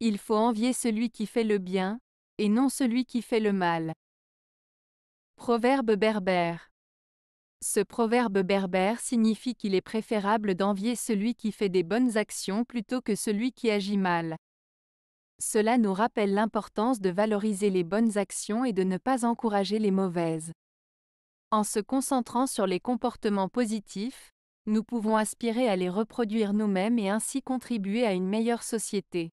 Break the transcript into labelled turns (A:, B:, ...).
A: Il faut envier celui qui fait le bien, et non celui qui fait le mal. Proverbe berbère. Ce proverbe berbère signifie qu'il est préférable d'envier celui qui fait des bonnes actions plutôt que celui qui agit mal. Cela nous rappelle l'importance de valoriser les bonnes actions et de ne pas encourager les mauvaises. En se concentrant sur les comportements positifs, nous pouvons aspirer à les reproduire nous-mêmes et ainsi contribuer à une meilleure société.